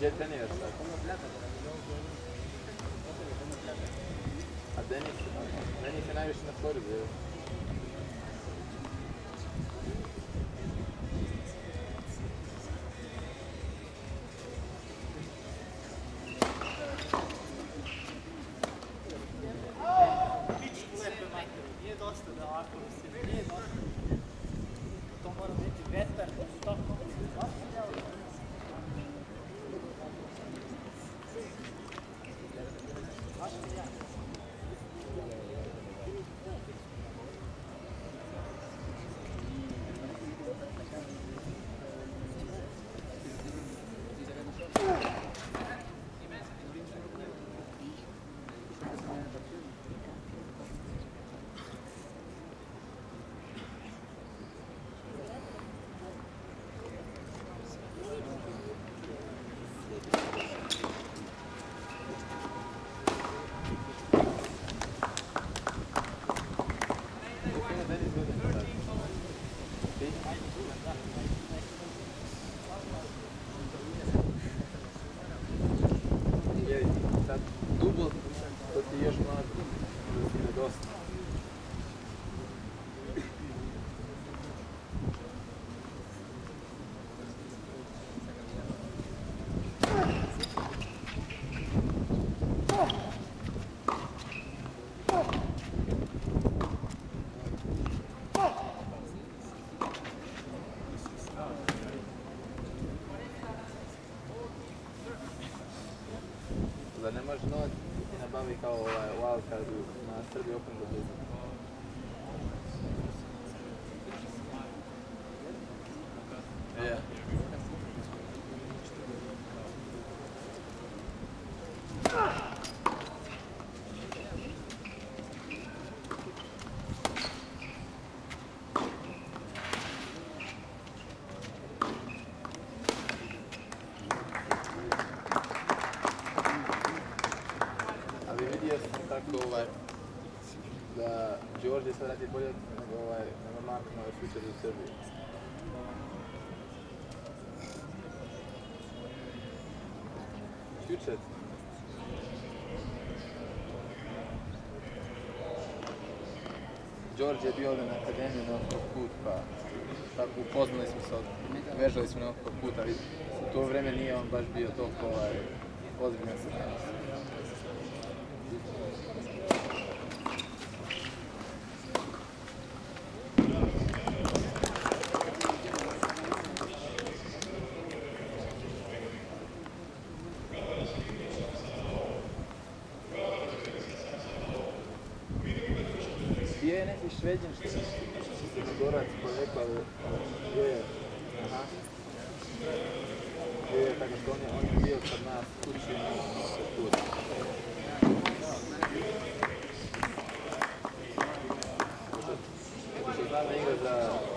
جاي ثانية بس كنا ثلاثة صدقني صدقني كان عايش في نفس može noć i nabavi kao ovaj wildcard na Srbiji Open do Blizu. Yeah. Ovaj, da Đorđe sad radi bolje nego ovaj, nego Marko na future u Srbiji. Future? Đorđe je bio ovdje na akademiji na oko put, pa tako upoznali smo se, od- vežali smo na oko puta, ali u to vrijeme nije on baš bio toliko ovaj, ozbiljan sa tenisom. Bio je neki šveđan što je Crnogorac porekla, je, je? Tako što on je, on je bio kod nas kući. Za